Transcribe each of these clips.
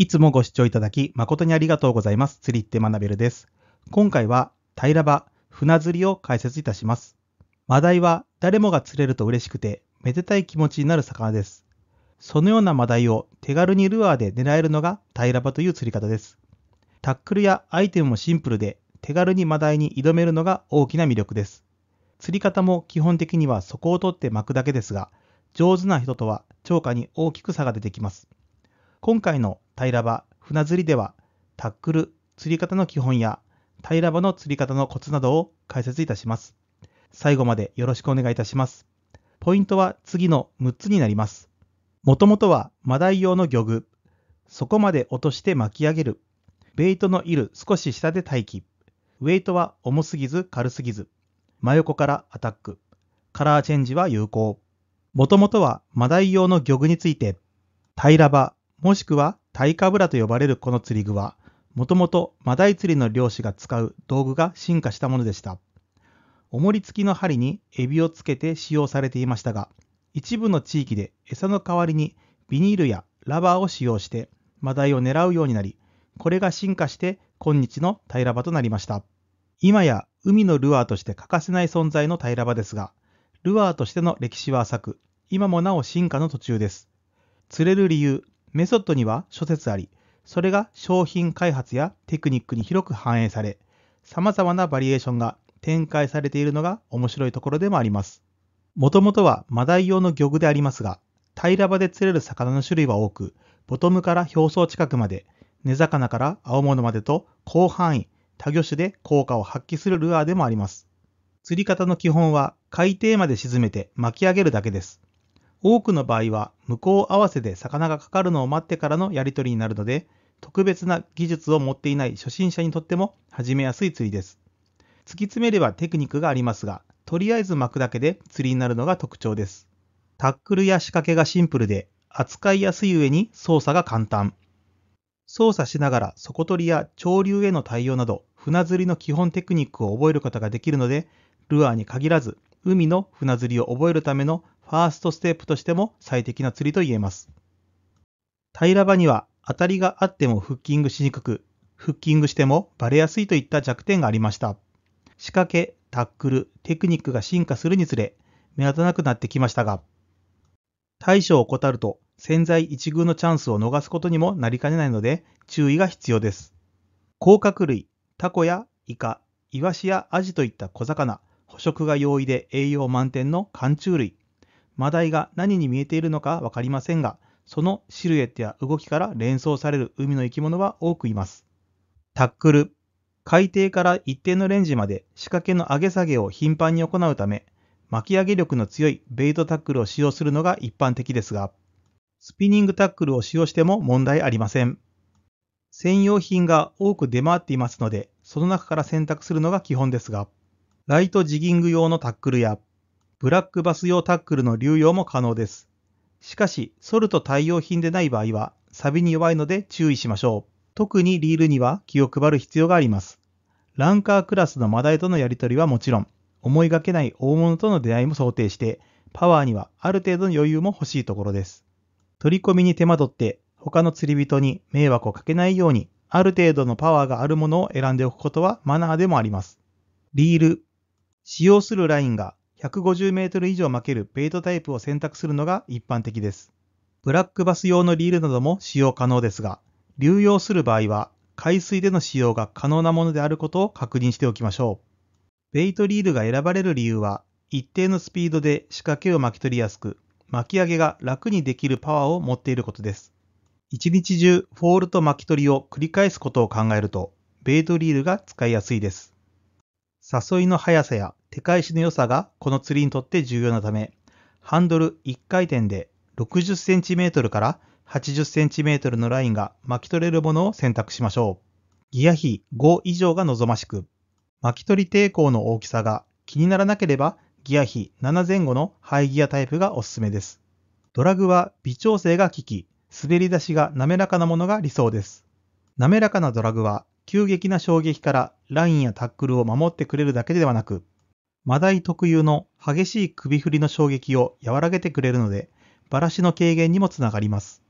いつもご視聴いただき誠にありがとうございます。釣りって学べるです。今回は平場、船釣りを解説いたします。マダイは誰もが釣れると嬉しくて、めでたい気持ちになる魚です。そのようなマダイを手軽にルアーで狙えるのが平場という釣り方です。タックルやアイテムもシンプルで手軽にマダイに挑めるのが大きな魅力です。釣り方も基本的には底を取って巻くだけですが、上手な人とは釣果に大きく差が出てきます。今回の平場、船釣りでは、タックル、釣り方の基本や、平場の釣り方のコツなどを解説いたします。最後までよろしくお願いいたします。ポイントは次の6つになります。もともとはマダイ用の漁具、そこまで落として巻き上げる、ベイトのいる少し下で待機、ウェイトは重すぎず軽すぎず、真横からアタック、カラーチェンジは有効。もともとはマダイ用の漁具について、平場、もしくはタイカブラと呼ばれるこの釣り具は、もともとマダイ釣りの漁師が使う道具が進化したものでした。重り付きの針にエビをつけて使用されていましたが、一部の地域で餌の代わりにビニールやラバーを使用してマダイを狙うようになり、これが進化して今日の平場となりました。今や海のルアーとして欠かせない存在の平場ですが、ルアーとしての歴史は浅く、今もなお進化の途中です。釣れる理由、メソッドには諸説あり、それが商品開発やテクニックに広く反映され、様々なバリエーションが展開されているのが面白いところでもあります。もともとはマダイ用の漁具でありますが、平場で釣れる魚の種類は多く、ボトムから表層近くまで、根魚から青物までと広範囲、多魚種で効果を発揮するルアーでもあります。釣り方の基本は海底まで沈めて巻き上げるだけです。多くの場合は向こう合わせで魚がかかるのを待ってからのやり取りになるので、特別な技術を持っていない初心者にとっても始めやすい釣りです。突き詰めればテクニックがありますが、とりあえず巻くだけで釣りになるのが特徴です。タックルや仕掛けがシンプルで、扱いやすい上に操作が簡単。操作しながら底取りや潮流への対応など、船釣りの基本テクニックを覚えることができるので、ルアーに限らず、海の船釣りを覚えるためのファーストステップとしても最適な釣りと言えます。平ら場には当たりがあってもフッキングしにくく、フッキングしてもバレやすいといった弱点がありました。仕掛け、タックル、テクニックが進化するにつれ、目立たなくなってきましたが、対処を怠ると潜在一遇のチャンスを逃すことにもなりかねないので注意が必要です。甲殻類、タコやイカ、イワシやアジといった小魚、捕食が容易で栄養満点の寒中類、マダイが何に見えているのかわかりませんが、そのシルエットや動きから連想される海の生き物は多くいます。タックル。海底から一定のレンジまで仕掛けの上げ下げを頻繁に行うため、巻き上げ力の強いベイトタックルを使用するのが一般的ですが、スピニングタックルを使用しても問題ありません。専用品が多く出回っていますので、その中から選択するのが基本ですが、ライトジギング用のタックルやブラックバス用タックルの流用も可能です。しかし、ソルト対応品でない場合は、錆に弱いので注意しましょう。特にリールには気を配る必要があります。ランカークラスのマダイとのやり取りはもちろん、思いがけない大物との出会いも想定して、パワーにはある程度の余裕も欲しいところです。取り込みに手間取って他の釣り人に迷惑をかけないように、ある程度のパワーがあるものを選んでおくことはマナーでもあります。リール。使用するラインが150メートル以上巻けるベイトタイプを選択するのが一般的です。ブラックバス用のリールなども使用可能ですが、流用する場合は海水での使用が可能なものであることを確認しておきましょう。ベイトリールが選ばれる理由は、一定のスピードで仕掛けを巻き取りやすく、巻き上げが楽にできるパワーを持っていることです。一日中フォールと巻き取りを繰り返すことを考えると、ベイトリールが使いやすいです。誘いの速さや手返しの良さがこの釣りにとって重要なため、ハンドル1回転で 60cm から 80cm のラインが巻き取れるものを選択しましょう。ギア比5以上が望ましく、巻き取り抵抗の大きさが気にならなければギア比7前後のハイギアタイプがおすすめです。ドラグは微調整が効き、滑り出しが滑らかなものが理想です。滑らかなドラグは急激な衝撃からラインやタックルを守ってくれるだけではなく、マダイ特有の激しい首振りの衝撃を和らげてくれるので、バラシの軽減にもつながります。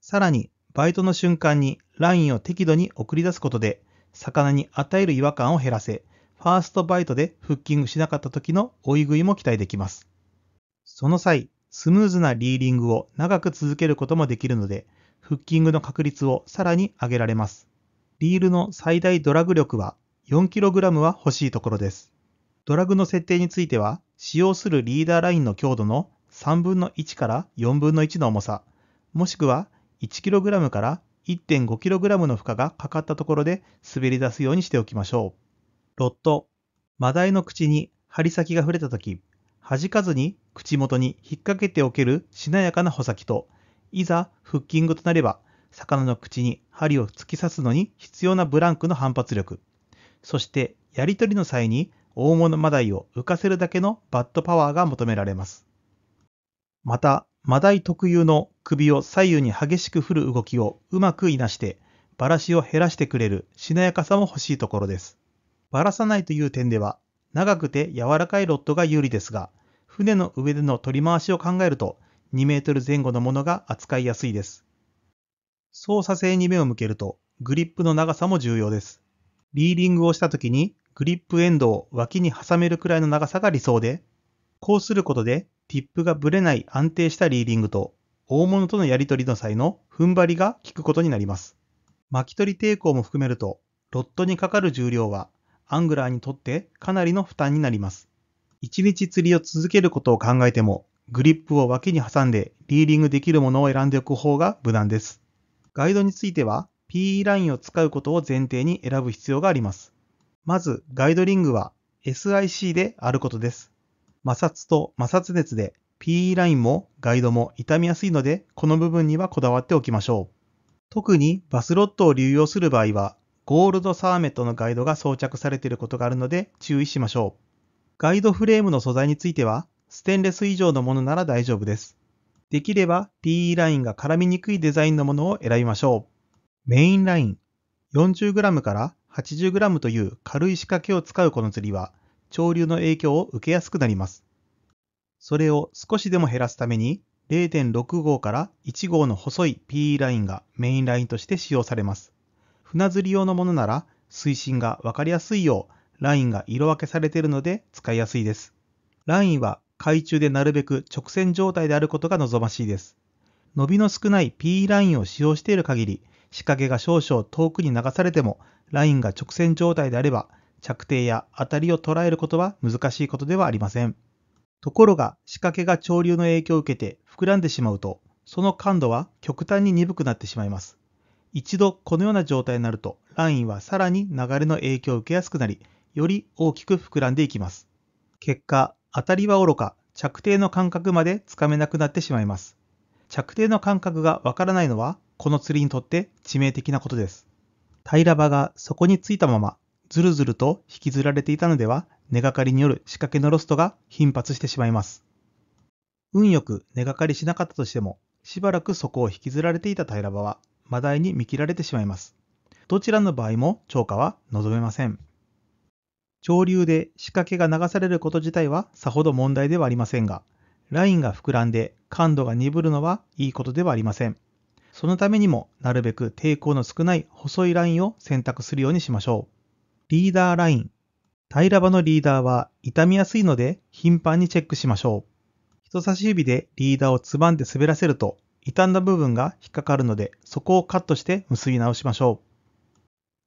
さらに、バイトの瞬間にラインを適度に送り出すことで、魚に与える違和感を減らせ、ファーストバイトでフッキングしなかった時の追い食いも期待できます。その際、スムーズなリーディングを長く続けることもできるので、フッキングの確率をさらに上げられます。リールの最大ドラグ力は 4kg は欲しいところです。ドラグの設定については、使用するリーダーラインの強度の3分の1から4分の1の重さ、もしくは 1kg から 1.5kg の負荷がかかったところで滑り出すようにしておきましょう。ロット。マダイの口に針先が触れたとき、弾かずに口元に引っ掛けておけるしなやかな穂先と、いざフッキングとなれば、魚の口に針を突き刺すのに必要なブランクの反発力、そしてやり取りの際に大物マダイを浮かせるだけのバットパワーが求められます。また、マダイ特有の首を左右に激しく振る動きをうまくいなして、バラシを減らしてくれるしなやかさも欲しいところです。ばらさないという点では、長くて柔らかいロッドが有利ですが、船の上での取り回しを考えると、2メートル前後のものが扱いやすいです。操作性に目を向けると、グリップの長さも重要です。リーディングをした時に、グリップエンドを脇に挟めるくらいの長さが理想で、こうすることで、ティップがぶれない安定したリーディングと、大物とのやり取りの際の踏ん張りが効くことになります。巻き取り抵抗も含めると、ロッドにかかる重量はアングラーにとってかなりの負担になります。一日釣りを続けることを考えても、グリップを脇に挟んでリーディングできるものを選んでおく方が無難です。ガイドについては PE ラインを使うことを前提に選ぶ必要があります。まず、ガイドリングは SIC であることです。摩擦と摩擦熱で PE ラインもガイドも傷みやすいので、この部分にはこだわっておきましょう。特にバスロットを流用する場合は、ゴールドサーメットのガイドが装着されていることがあるので注意しましょう。ガイドフレームの素材については、ステンレス以上のものなら大丈夫です。できれば PE ラインが絡みにくいデザインのものを選びましょう。メインライン 40g から 80g という軽い仕掛けを使うこの釣りは、潮流の影響を受けやすくなります。それを少しでも減らすために、0.6号から1号の細い PE ラインがメインラインとして使用されます。船釣り用のものなら水深がわかりやすいようラインが色分けされているので使いやすいです。ラインは海中でなるべく直線状態であることが望ましいです。伸びの少ない PE ラインを使用している限り、仕掛けが少々遠くに流されても、ラインが直線状態であれば、着底や当たりを捉えることは難しいことではありません。ところが、仕掛けが潮流の影響を受けて膨らんでしまうと、その感度は極端に鈍くなってしまいます。一度このような状態になると、ラインはさらに流れの影響を受けやすくなり、より大きく膨らんでいきます。結果、当たりは愚か、着底の感覚までつかめなくなってしまいます。着底の感覚がわからないのは、この釣りにとって致命的なことです。平場がそこについたまま、ずるずると引きずられていたのでは、根がかりによる仕掛けのロストが頻発してしまいます。運よく根がかりしなかったとしても、しばらくそこを引きずられていた平場は、マダイに見切られてしまいます。どちらの場合も超過は望めません。潮流で仕掛けが流されること自体はさほど問題ではありませんが、ラインが膨らんで感度が鈍るのはいいことではありません。そのためにもなるべく抵抗の少ない細いラインを選択するようにしましょう。リーダーライン。平場のリーダーは傷みやすいので頻繁にチェックしましょう。人差し指でリーダーをつばんで滑らせると傷んだ部分が引っかかるので、そこをカットして結び直しましょう。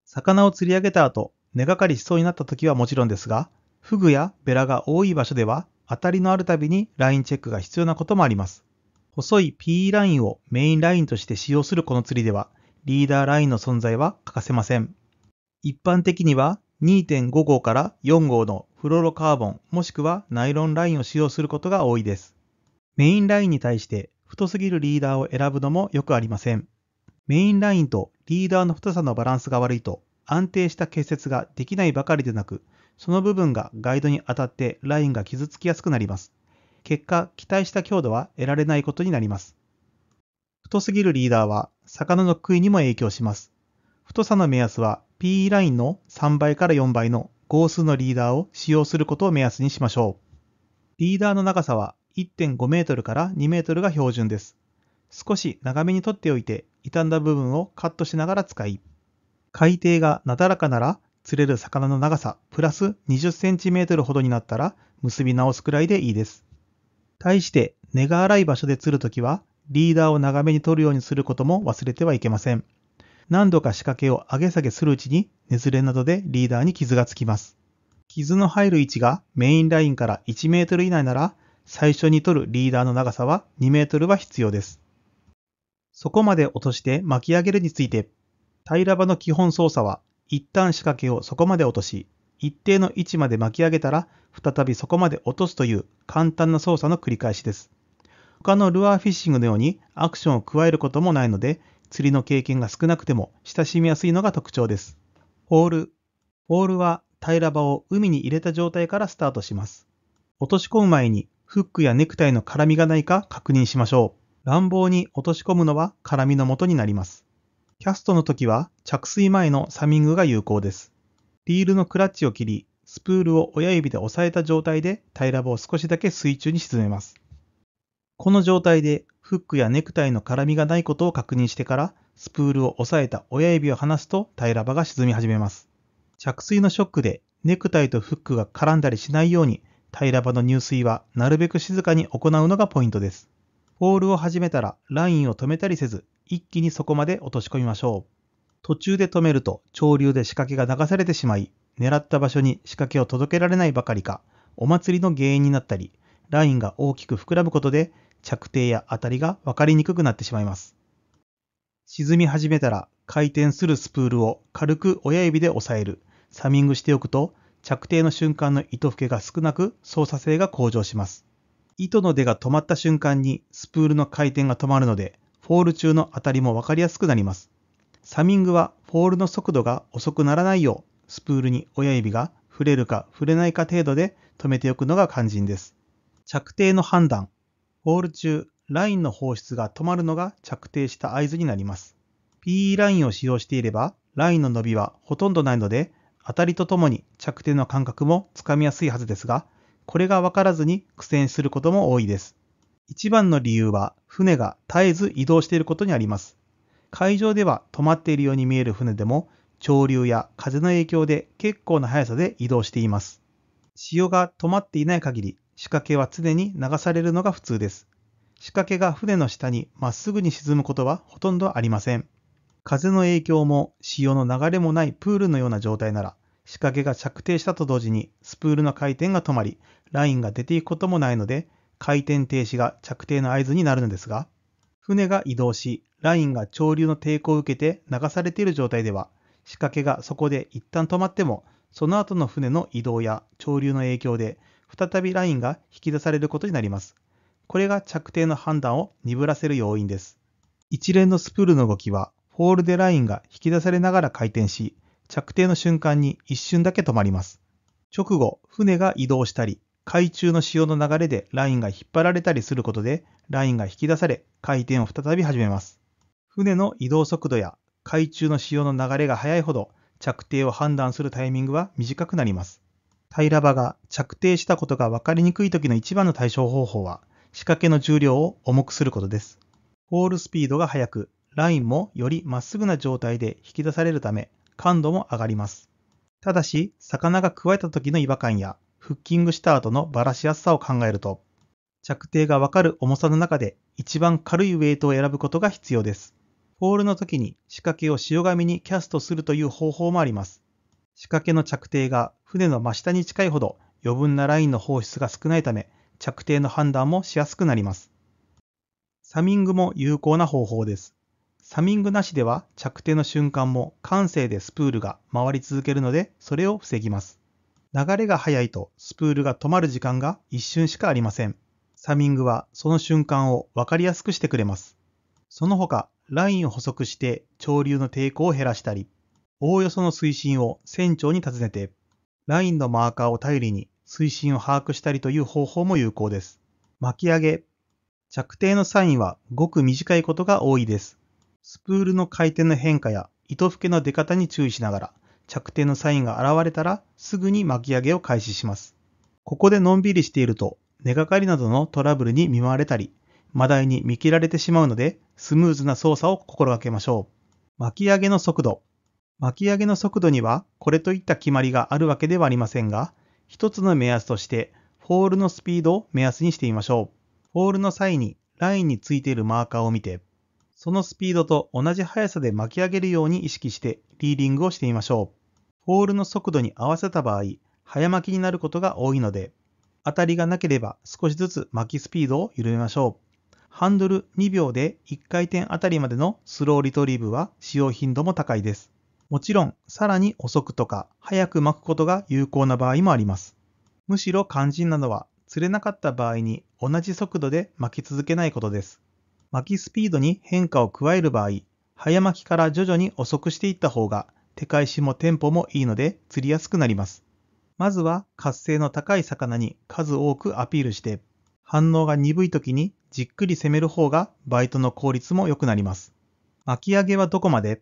魚を釣り上げた後、根がかりしそうになった時はもちろんですが、フグやベラが多い場所では、当たりのあるたびにラインチェックが必要なこともあります。細い P ラインをメインラインとして使用するこの釣りでは、リーダーラインの存在は欠かせません。一般的には2.5号から4号のフロロカーボンもしくはナイロンラインを使用することが多いです。メインラインに対して太すぎるリーダーを選ぶのもよくありません。メインラインとリーダーの太さのバランスが悪いと安定した結節ができないばかりでなく、その部分がガイドに当たってラインが傷つきやすくなります。結果、期待した強度は得られないことになります。太すぎるリーダーは魚の食いにも影響します。太さの目安は PE ラインの3倍から4倍の号数のリーダーを使用することを目安にしましょう。リーダーの長さは1.5メートルから2メートルが標準です。少し長めに取っておいて傷んだ部分をカットしながら使い、海底がなだらかなら釣れる魚の長さプラス20センチメートルほどになったら結び直すくらいでいいです。対して根が荒い場所で釣るときはリーダーを長めに取るようにすることも忘れてはいけません。何度か仕掛けを上げ下げするうちに、ねずれなどでリーダーに傷がつきます。傷の入る位置がメインラインから1メートル以内なら、最初に取るリーダーの長さは2メートルは必要です。そこまで落として巻き上げるについて、平場の基本操作は、一旦仕掛けをそこまで落とし、一定の位置まで巻き上げたら、再びそこまで落とすという簡単な操作の繰り返しです。他のルアーフィッシングのようにアクションを加えることもないので、釣りの経験が少なくても親しみやすいのが特徴です。ポール。ポールは平ら場を海に入れた状態からスタートします。落とし込む前にフックやネクタイの絡みがないか確認しましょう。乱暴に落とし込むのは絡みの元になります。キャストの時は着水前のサミングが有効です。リールのクラッチを切り、スプールを親指で押さえた状態で平ら場を少しだけ水中に沈めます。この状態でフックやネクタイの絡みがないことを確認してから、スプールを押さえた親指を離すと平ら場が沈み始めます。着水のショックでネクタイとフックが絡んだりしないように、平ら場の入水はなるべく静かに行うのがポイントです。ポールを始めたらラインを止めたりせず、一気にそこまで落とし込みましょう。途中で止めると潮流で仕掛けが流されてしまい、狙った場所に仕掛けを届けられないばかりか、お祭りの原因になったり、ラインが大きく膨らむことで着底や当たりが分かりにくくなってしまいます。沈み始めたら回転するスプールを軽く親指で押さえる、サミングしておくと着底の瞬間の糸ふけが少なく操作性が向上します。糸の出が止まった瞬間にスプールの回転が止まるので、フォール中の当たりも分かりやすくなります。サミングはフォールの速度が遅くならないよう、スプールに親指が触れるか触れないか程度で止めておくのが肝心です。着底の判断。ホール中、ラインの放出が止まるのが着底した合図になります。PE ラインを使用していれば、ラインの伸びはほとんどないので、当たりとともに着底の感覚もつかみやすいはずですが、これがわからずに苦戦することも多いです。一番の理由は、船が絶えず移動していることにあります。海上では止まっているように見える船でも、潮流や風の影響で結構な速さで移動しています。潮が止まっていない限り、仕掛けは常に流されるのが普通です。仕掛けが船の下にまっすぐに沈むことはほとんどありません。風の影響も潮の流れもないプールのような状態なら、仕掛けが着底したと同時にスプールの回転が止まり、ラインが出ていくこともないので、回転停止が着底の合図になるのですが、船が移動し、ラインが潮流の抵抗を受けて流されている状態では、仕掛けがそこで一旦止まっても、その後の船の移動や潮流の影響で再びラインが引き出されることになります。これが着底の判断を鈍らせる要因です。一連のスプールの動きは、フォールでラインが引き出されながら回転し、着底の瞬間に一瞬だけ止まります。直後、船が移動したり、海中の潮の流れでラインが引っ張られたりすることで、ラインが引き出され、回転を再び始めます。船の移動速度や海中の潮の流れが速いほど、着底を判断するタイミングは短くなります。平場が着底したことが分かりにくい時の一番の対処方法は、仕掛けの重量を重くすることです。ホールスピードが速く、ラインもよりまっすぐな状態で引き出されるため、感度も上がります。ただし、魚が加えた時の違和感や、フッキングした後のバラしやすさを考えると、着底がわかる重さの中で一番軽いウェイトを選ぶことが必要です。ホールの時に仕掛けを潮紙にキャストするという方法もあります。仕掛けの着底が船の真下に近いほど余分なラインの放出が少ないため、着底の判断もしやすくなります。サミングも有効な方法です。サミングなしでは着底の瞬間も感性でスプールが回り続けるので、それを防ぎます。流れが速いとスプールが止まる時間が一瞬しかありません。サミングはその瞬間をわかりやすくしてくれます。その他、ラインを補足して潮流の抵抗を減らしたり、おおよその水深を船長に尋ねて、ラインのマーカーを頼りに水深を把握したりという方法も有効です。巻き上げ。着底のサインはごく短いことが多いです。スプールの回転の変化や糸吹けの出方に注意しながら、着底のサインが現れたらすぐに巻き上げを開始します。ここでのんびりしていると、根がかりなどのトラブルに見舞われたり、マダイに見切られてしまうので、スムーズな操作を心がけましょう。巻き上げの速度。巻き上げの速度には、これといった決まりがあるわけではありませんが、一つの目安として、フォールのスピードを目安にしてみましょう。フォールの際にラインについているマーカーを見て、そのスピードと同じ速さで巻き上げるように意識してリーリングをしてみましょう。フォールの速度に合わせた場合、早巻きになることが多いので、当たりがなければ少しずつ巻きスピードを緩めましょう。ハンドル2秒で1回転あたりまでのスローリトリーブは使用頻度も高いです。もちろん、さらに遅くとか早く巻くことが有効な場合もあります。むしろ肝心なのは釣れなかった場合に同じ速度で巻き続けないことです。巻きスピードに変化を加える場合、早巻きから徐々に遅くしていった方が手返しもテンポもいいので釣りやすくなります。まずは活性の高い魚に数多くアピールして、反応が鈍い時にじっくり攻める方がバイトの効率も良くなります。巻き上げはどこまで？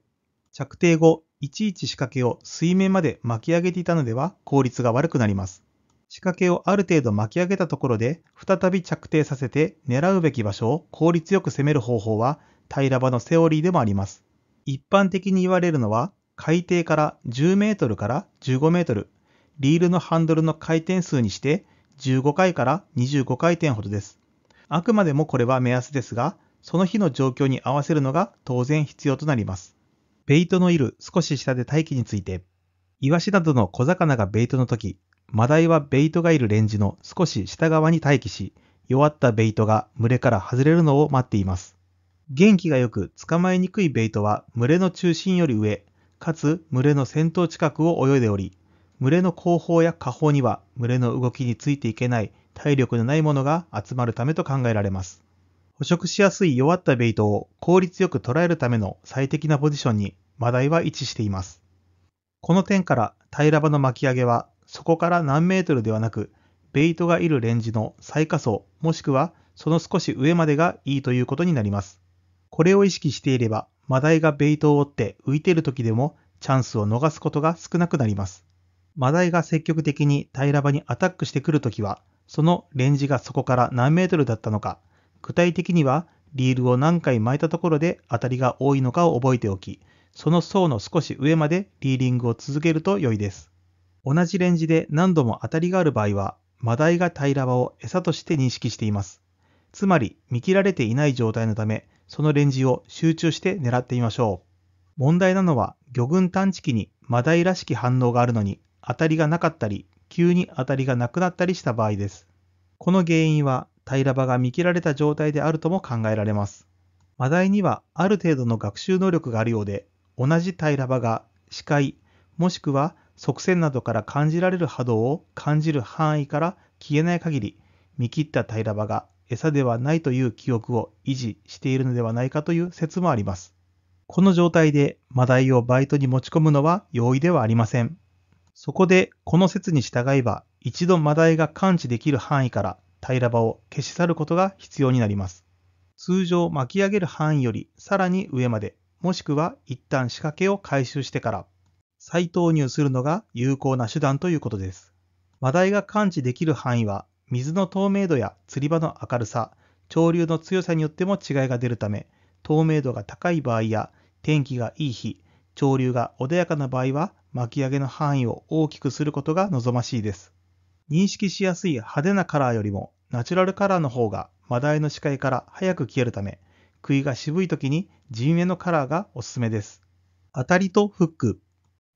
着底後、いちいち仕掛けを水面まで巻き上げていたのでは効率が悪くなります。仕掛けをある程度巻き上げたところで、再び着底させて狙うべき場所を効率よく攻める方法は、平場のセオリーでもあります。一般的に言われるのは、海底から10メートルから15メートル、リールのハンドルの回転数にして15回から25回転ほどです。あくまでもこれは目安ですが、その日の状況に合わせるのが当然必要となります。ベイトのいる少し下で待機について、イワシなどの小魚がベイトの時、マダイはベイトがいるレンジの少し下側に待機し、弱ったベイトが群れから外れるのを待っています。元気がよく捕まえにくいベイトは群れの中心より上、かつ群れの先頭近くを泳いでおり、群れの後方や下方には群れの動きについていけない体力のないものが集まるためと考えられます。捕食しやすい弱ったベイトを効率よく捉えるための最適なポジションにマダイは位置しています。この点から平場の巻き上げはそこから何メートルではなく、ベイトがいるレンジの最下層、もしくはその少し上までがいいということになります。これを意識していれば、マダイがベイトを追って浮いている時でもチャンスを逃すことが少なくなります。マダイが積極的に平ら場にアタックしてくるときは、そのレンジがそこから何メートルだったのか、具体的にはリールを何回巻いたところで当たりが多いのかを覚えておき、その層の少し上までリーディングを続けると良いです。同じレンジで何度も当たりがある場合は、マダイが平ら場を餌として認識しています。つまり、見切られていない状態のため、そのレンジを集中して狙ってみましょう。問題なのは、魚群探知機にマダイらしき反応があるのに、当たりがなかったり、急に当たりがなくなったりした場合です。この原因は、平場が見切られた状態であるとも考えられます。マダイにはある程度の学習能力があるようで、同じ平場が視界、もしくは側線などから感じられる波動を感じる範囲から消えない限り、見切った平場が餌ではないという記憶を維持しているのではないかという説もあります。この状態でマダイをバイトに持ち込むのは容易ではありません。そこでこの説に従えば一度マダイが感知できる範囲から平ら場を消し去ることが必要になります。通常巻き上げる範囲よりさらに上まで、もしくは一旦仕掛けを回収してから再投入するのが有効な手段ということです。マダイが感知できる範囲は、水の透明度や釣り場の明るさ、潮流の強さによっても違いが出るため、透明度が高い場合や天気がいい日、潮流が穏やかな場合は巻き上げの範囲を大きくすることが望ましいです。認識しやすい派手なカラーよりもナチュラルカラーの方がマダイの視界から早く消えるため、杭が渋い時に地味めのカラーがおすすめです。当たりとフック、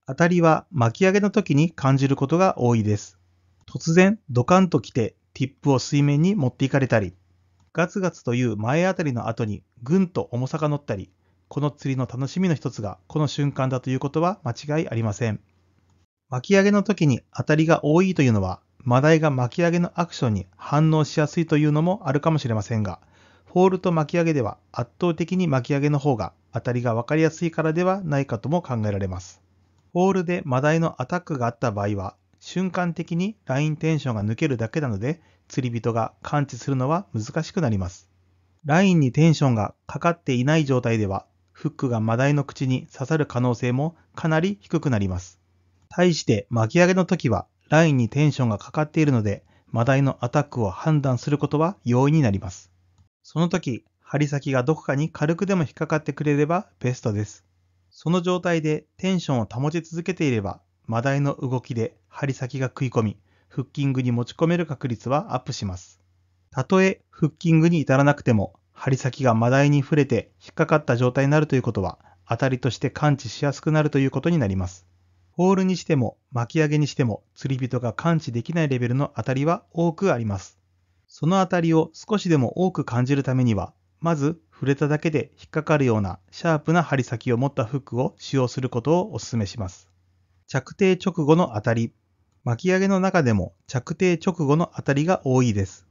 当たりは巻き上げの時に感じることが多いです。突然ドカンと来てティップを水面に持っていかれたり、ガツガツという前あたりの後にぐんと重さが乗ったり、この釣りの楽しみの一つがこの瞬間だということは間違いありません。巻き上げの時に当たりが多いというのは、マダイが巻き上げのアクションに反応しやすいというのもあるかもしれませんが、フォールと巻き上げでは圧倒的に巻き上げの方が当たりがわかりやすいからではないかとも考えられます。フォールでマダイのアタックがあった場合は、瞬間的にラインテンションが抜けるだけなので、釣り人が感知するのは難しくなります。ラインにテンションがかかっていない状態では、フックがマダイの口に刺さる可能性もかなり低くなります。対して巻き上げの時は、ラインにテンションがかかっているので、マダイのアタックを判断することは容易になります。その時、針先がどこかに軽くでも引っかかってくれればベストです。その状態でテンションを保ち続けていれば、マダイの動きで針先が食い込み、フッキングに持ち込める確率はアップします。たとえフッキングに至らなくても、針先がマダイに触れて引っかかった状態になるということは、当たりとして感知しやすくなるということになります。ホールにしても巻き上げにしても釣り人が感知できないレベルの当たりは多くあります。その当たりを少しでも多く感じるためには、まず触れただけで引っかかるようなシャープな針先を持ったフックを使用することをお勧めします。着底直後の当たり。巻き上げの中でも着底直後の当たりが多いです。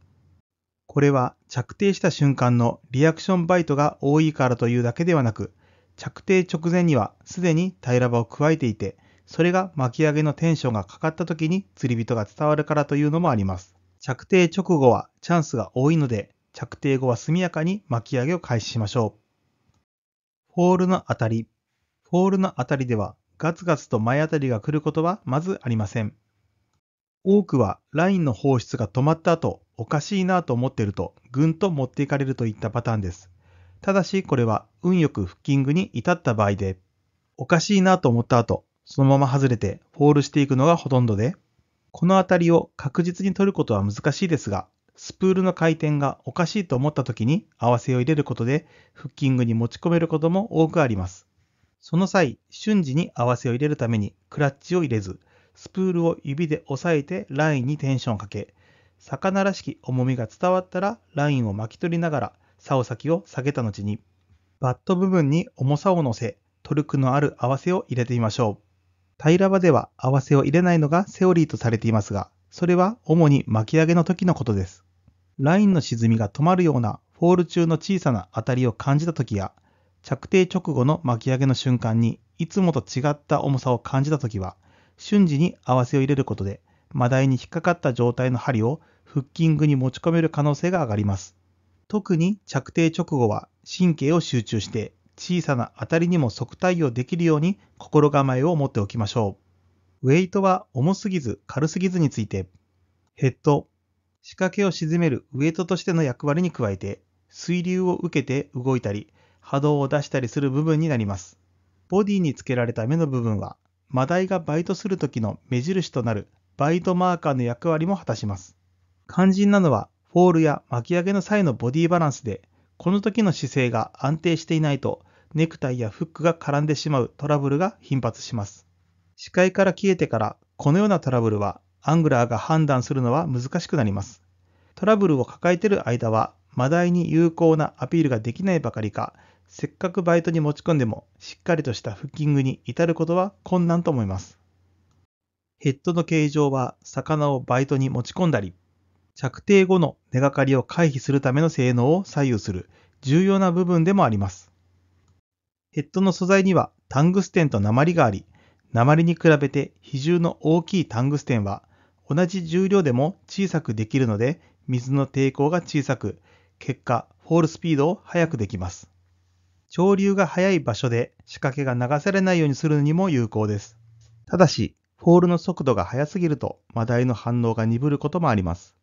これは着底した瞬間のリアクションバイトが多いからというだけではなく、着底直前にはすでに平ら場を加えていて、それが巻き上げのテンションがかかった時に釣り人が伝わるからというのもあります。着底直後はチャンスが多いので、着底後は速やかに巻き上げを開始しましょう。フォールの当たり。フォールの当たりではガツガツと前当たりが来ることはまずありません。多くはラインの放出が止まった後、おかしいなと思っていると、ぐんと持っていかれるといったパターンです。ただし、これは運よくフッキングに至った場合で、おかしいなと思った後、そのまま外れてフォールしていくのがほとんどで、この当たりを確実に取ることは難しいですが、スプールの回転がおかしいと思った時に合わせを入れることで、フッキングに持ち込めることも多くあります。その際、瞬時に合わせを入れるためにクラッチを入れず、スプールを指で押さえてラインにテンションをかけ、魚らしき重みが伝わったらラインを巻き取りながら竿先を下げた後に、バット部分に重さを乗せ、トルクのある合わせを入れてみましょう。平場では合わせを入れないのがセオリーとされていますが、それは主に巻き上げの時のことです。ラインの沈みが止まるようなフォール中の小さな当たりを感じた時や、着底直後の巻き上げの瞬間にいつもと違った重さを感じた時は、瞬時に合わせを入れることで、マダイに引っかかった状態の針をフッキングに持ち込める可能性が上がります。特に着底直後は神経を集中して小さな当たりにも即対応できるように心構えを持っておきましょう。ウェイトは重すぎず軽すぎずについて、ヘッド、仕掛けを沈めるウェイトとしての役割に加えて、水流を受けて動いたり、波動を出したりする部分になります。ボディにつけられた目の部分はマダイがバイトするときの目印となるバイトマーカーの役割も果たします。肝心なのは、フォールや巻き上げの際のボディバランスで、この時の姿勢が安定していないと、ネクタイやフックが絡んでしまうトラブルが頻発します。視界から消えてから、このようなトラブルは、アングラーが判断するのは難しくなります。トラブルを抱えている間は、マダイに有効なアピールができないばかりか、せっかくバイトに持ち込んでも、しっかりとしたフッキングに至ることは困難と思います。ヘッドの形状は魚をバイトに持ち込んだり、着底後の根がかりを回避するための性能を左右する重要な部分でもあります。ヘッドの素材にはタングステンと鉛があり、鉛に比べて比重の大きいタングステンは同じ重量でも小さくできるので水の抵抗が小さく、結果、フォールスピードを速くできます。潮流が速い場所で仕掛けが流されないようにするにも有効です。ただし、フォールの速度が速すぎるとマダイの反応が鈍ることもあります。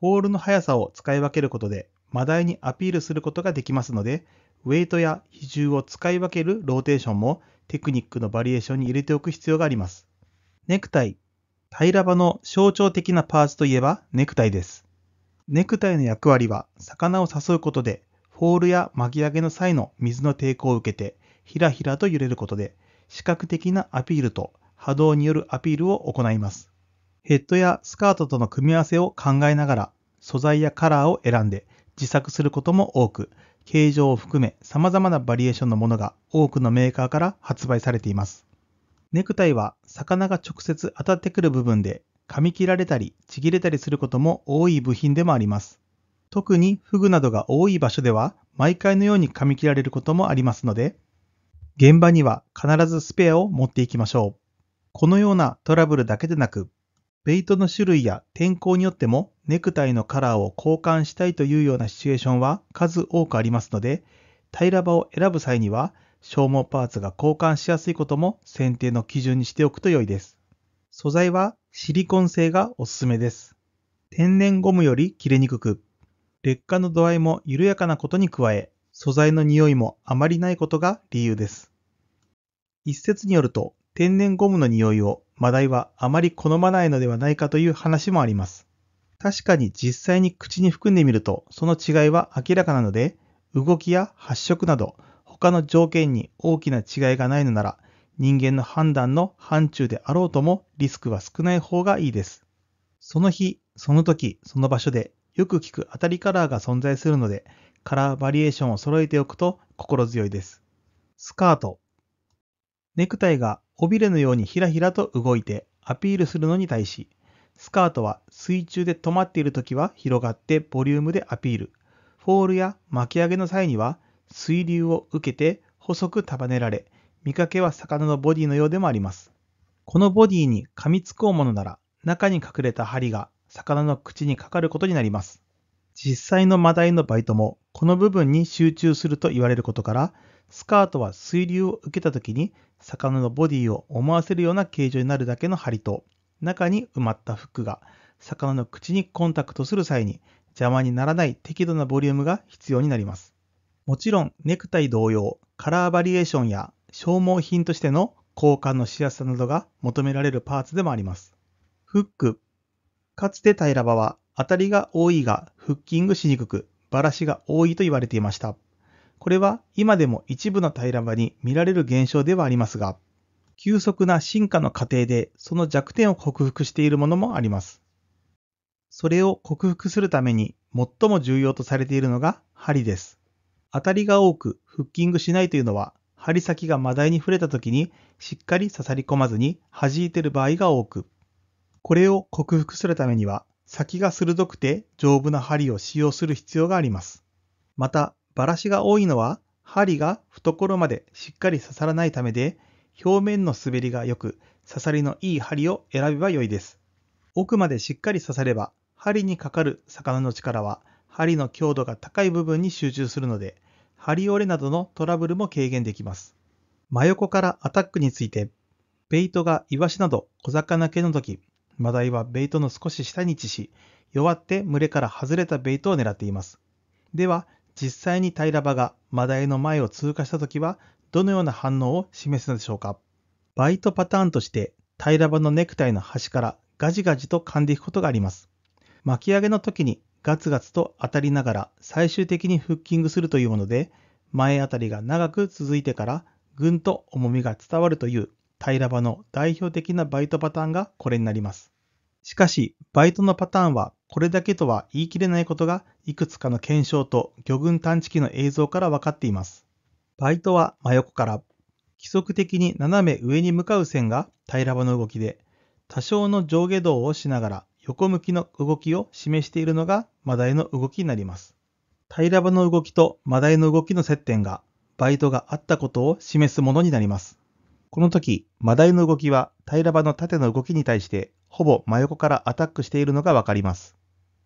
フォールの速さを使い分けることでマダイにアピールすることができますので、ウェイトや比重を使い分けるローテーションもテクニックのバリエーションに入れておく必要があります。ネクタイ。タイラバの象徴的なパーツといえばネクタイです。ネクタイの役割は魚を誘うことでフォールや巻き上げの際の水の抵抗を受けて、ひらひらと揺れることで、視覚的なアピールと波動によるアピールを行います。ヘッドやスカートとの組み合わせを考えながら、素材やカラーを選んで自作することも多く、形状を含め様々なバリエーションのものが多くのメーカーから発売されています。ネクタイは魚が直接当たってくる部分で噛み切られたりちぎれたりすることも多い部品でもあります。特にフグなどが多い場所では毎回のように噛み切られることもありますので、現場には必ずスペアを持っていきましょう。このようなトラブルだけでなく、ベイトの種類や天候によってもネクタイのカラーを交換したいというようなシチュエーションは数多くありますので、平ら場を選ぶ際には消耗パーツが交換しやすいことも選定の基準にしておくと良いです。素材はシリコン製がおすすめです。天然ゴムより切れにくく、劣化の度合いも緩やかなことに加え、素材の匂いもあまりないことが理由です。一説によると、天然ゴムの匂いをマダイはあまり好まないのではないかという話もあります。確かに実際に口に含んでみると、その違いは明らかなので、動きや発色など、他の条件に大きな違いがないのなら、人間の判断の範疇であろうともリスクは少ない方がいいです。その日、その時、その場所でよく聞く当たりカラーが存在するので、カラーバリエーションを揃えておくと心強いです。スカート。ネクタイが尾びれのようにひらひらと動いてアピールするのに対し、スカートは水中で止まっている時は広がってボリュームでアピール。フォールや巻き上げの際には水流を受けて細く束ねられ、見かけは魚のボディのようでもあります。このボディに噛みつこうものなら、中に隠れた針が魚の口にかかることになります。実際のマダイのバイトもこの部分に集中すると言われることから、スカートは水流を受けた時に魚のボディを思わせるような形状になるだけの針と、中に埋まったフックが魚の口にコンタクトする際に邪魔にならない適度なボリュームが必要になります。もちろんネクタイ同様、カラーバリエーションや消耗品としての交換のしやすさなどが求められるパーツでもあります。フック。かつて平場は当たりが多いがフッキングしにくく、バラシが多いと言われていました。これは今でも一部の平場に見られる現象ではありますが、急速な進化の過程でその弱点を克服しているものもあります。それを克服するために最も重要とされているのが針です。当たりが多くフッキングしないというのは、針先がマダイに触れた時にしっかり刺さり込まずに弾いている場合が多く、これを克服するためには、先が鋭くて丈夫な針を使用する必要があります。また、バラシが多いのは、針が懐までしっかり刺さらないためで、表面の滑りが良く、刺さりのいい針を選べば良いです。奥までしっかり刺されば、針にかかる魚の力は、針の強度が高い部分に集中するので、針折れなどのトラブルも軽減できます。真横からアタックについて、ベイトがイワシなど小魚系の時、マダイはベイトの少し下に位置し、弱って群れから外れたベイトを狙っています。では、実際に平場がマダイの前を通過した時は、どのような反応を示すのでしょうか？バイトパターンとして平場のネクタイの端からガジガジと噛んでいくことがあります。巻き上げの時にガツガツと当たりながら最終的にフッキングするというもので、前あたりが長く続いてからぐんと重みが伝わるという平場の代表的なバイトパターンがこれになります。しかし、バイトのパターンはこれだけとは言い切れないことがいくつかの検証と魚群探知機の映像から分かっています。バイトは真横から、規則的に斜め上に向かう線が平ら場の動きで、多少の上下動をしながら横向きの動きを示しているのがマダイの動きになります。平ら場の動きとマダイの動きの接点がバイトがあったことを示すものになります。この時、マダイの動きは平ら場の縦の動きに対してほぼ真横からアタックしているのがわかります。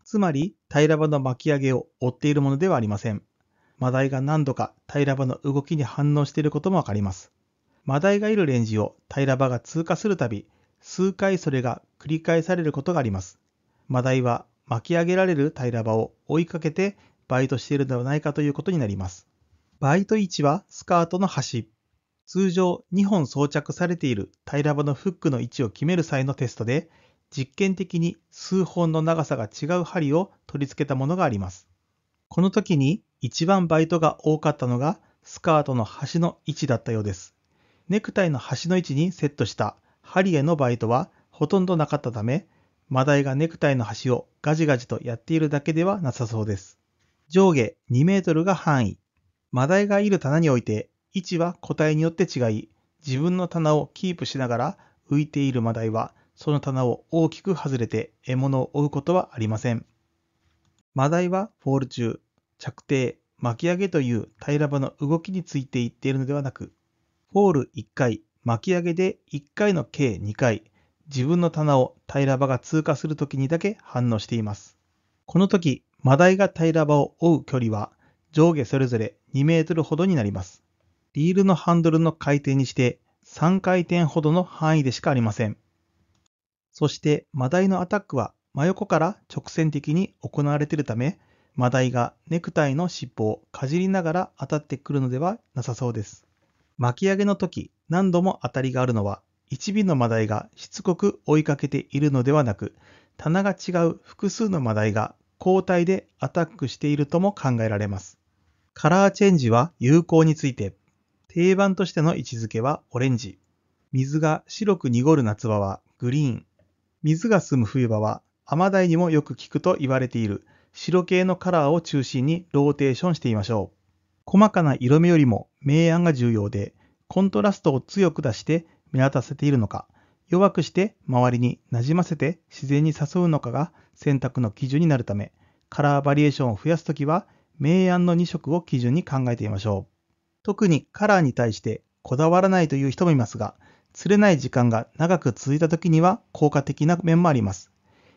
つまり、平ら場の巻き上げを追っているものではありません。マダイが何度か平ら場の動きに反応していることもわかります。マダイがいるレンジを平ら場が通過するたび、数回それが繰り返されることがあります。マダイは巻き上げられる平ら場を追いかけてバイトしているのではないかということになります。バイト位置はスカートの端。通常2本装着されている平ら場のフックの位置を決める際のテストで、実験的に数本の長さが違う針を取り付けたものがあります。この時に一番バイトが多かったのがスカートの端の位置だったようです。ネクタイの端の位置にセットした針へのバイトはほとんどなかったため、マダイがネクタイの端をガジガジとやっているだけではなさそうです。上下2メートルが範囲。マダイがいる棚において位置は個体によって違い、自分の棚をキープしながら浮いているマダイはその棚を大きく外れて獲物を追うことはありません。マダイはフォール中、着底、巻き上げというタイラバの動きについていっているのではなく、フォール1回、巻き上げで1回の計2回、自分の棚をタイラバが通過するときにだけ反応しています。この時、マダイが平ら場を追う距離は上下それぞれ2メートルほどになります。リールのハンドルの回転にして3回転ほどの範囲でしかありません。そしてマダイのアタックは真横から直線的に行われているため、マダイがネクタイの尻尾をかじりながら当たってくるのではなさそうです。巻き上げの時、何度も当たりがあるのは、一尾のマダイがしつこく追いかけているのではなく、棚が違う複数のマダイが交代でアタックしているとも考えられます。カラーチェンジは有効について、定番としての位置づけはオレンジ。水が白く濁る夏場はグリーン。水が澄む冬場はアマダイにもよく効くと言われている白系のカラーを中心にローテーションしてみましょう。細かな色目よりも明暗が重要で、コントラストを強く出して目立たせているのか、弱くして周りに馴染ませて自然に誘うのかが選択の基準になるため、カラーバリエーションを増やすときは、明暗の2色を基準に考えてみましょう。特にカラーに対してこだわらないという人もいますが、釣れない時間が長く続いた時には効果的な面もあります。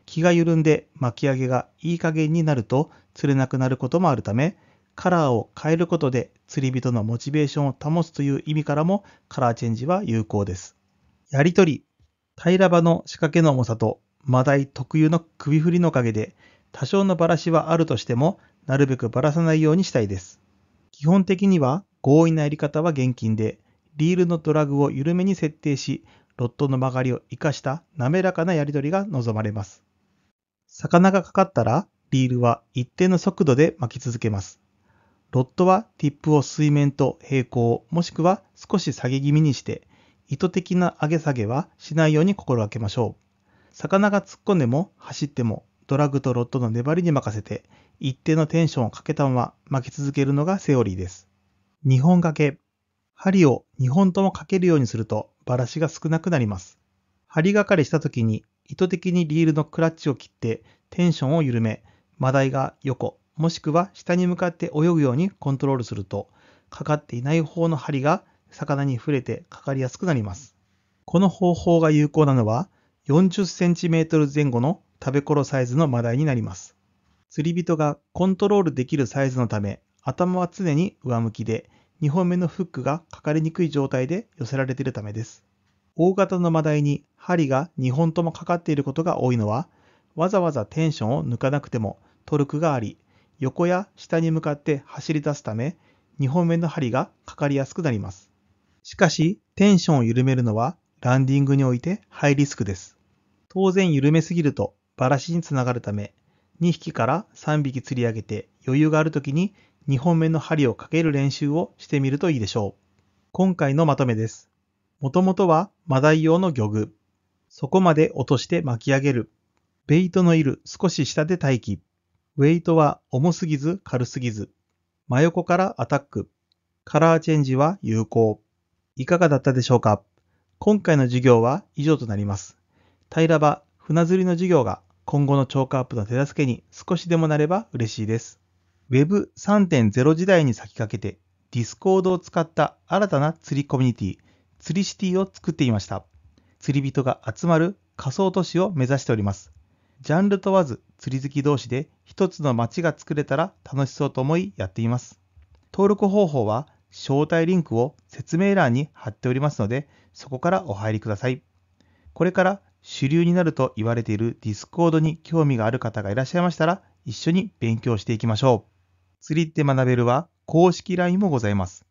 気が緩んで巻き上げがいい加減になると釣れなくなることもあるため、カラーを変えることで釣り人のモチベーションを保つという意味からもカラーチェンジは有効です。やりとり、平場の仕掛けの重さとマダイ特有の首振りのおかげで多少のバラしはあるとしてもなるべくばらさないようにしたいです。基本的には強引なやり方は厳禁で、リールのドラグを緩めに設定し、ロッドの曲がりを活かした滑らかなやり取りが望まれます。魚がかかったら、リールは一定の速度で巻き続けます。ロッドはティップを水面と平行、もしくは少し下げ気味にして、意図的な上げ下げはしないように心がけましょう。魚が突っ込んでも走ってもドラグとロッドの粘りに任せて一定のテンションをかけたまま巻き続けるのがセオリーです。2本掛け。針を2本ともかけるようにするとバラシが少なくなります。針がかりした時に意図的にリールのクラッチを切ってテンションを緩め、マダイが横、もしくは下に向かって泳ぐようにコントロールすると、かかっていない方の針が魚に触れてかかりやすくなります。この方法が有効なのは 40cm 前後の食べ頃サイズのマダイになります。釣り人がコントロールできるサイズのため、頭は常に上向きで、2本目のフックがかかりにくい状態で寄せられているためです。大型のマダイに針が2本ともかかっていることが多いのは、わざわざテンションを抜かなくてもトルクがあり、横や下に向かって走り出すため、2本目の針がかかりやすくなります。しかし、テンションを緩めるのはランディングにおいてハイリスクです。当然緩めすぎるとバラシにつながるため、2匹から3匹釣り上げて余裕があるときに2本目の針をかける練習をしてみるといいでしょう。今回のまとめです。もともとはマダイ用の魚具。そこまで落として巻き上げる。ベイトのいる少し下で待機。ウェイトは重すぎず軽すぎず。真横からアタック。カラーチェンジは有効。いかがだったでしょうか？今回の授業は以上となります。平場船釣りの授業が今後の超過アップの手助けに少しでもなれば嬉しいです。Web 3.0時代に先駆けて、Discord を使った新たな釣りコミュニティ、釣りシティを作っていました。釣り人が集まる仮想都市を目指しております。ジャンル問わず釣り好き同士で一つの街が作れたら楽しそうと思いやっています。登録方法は招待リンクを説明欄に貼っておりますので、そこからお入りください。これから主流になると言われている Discord に興味がある方がいらっしゃいましたら、一緒に勉強していきましょう。釣りって学べるは公式 LINE もございます。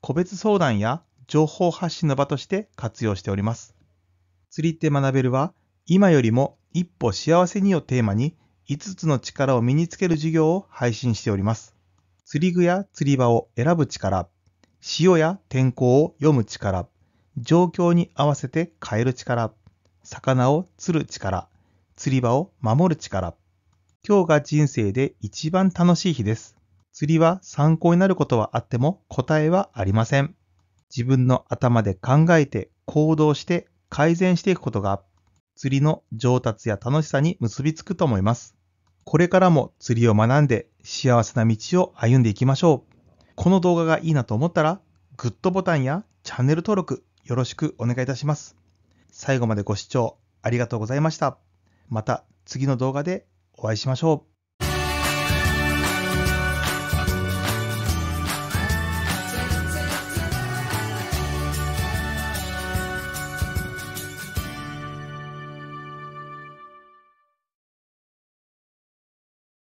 個別相談や情報発信の場として活用しております。釣りって学べるは今よりも一歩幸せにをテーマに5つの力を身につける授業を配信しております。釣り具や釣り場を選ぶ力、潮や天候を読む力、状況に合わせて変える力、魚を釣る力、釣り場を守る力。今日が人生で一番楽しい日です。釣りは参考になることはあっても答えはありません。自分の頭で考えて行動して改善していくことが釣りの上達や楽しさに結びつくと思います。これからも釣りを学んで幸せな道を歩んでいきましょう。この動画がいいなと思ったらグッドボタンやチャンネル登録よろしくお願いいたします。最後までご視聴ありがとうございました。また次の動画でお会いしましょう。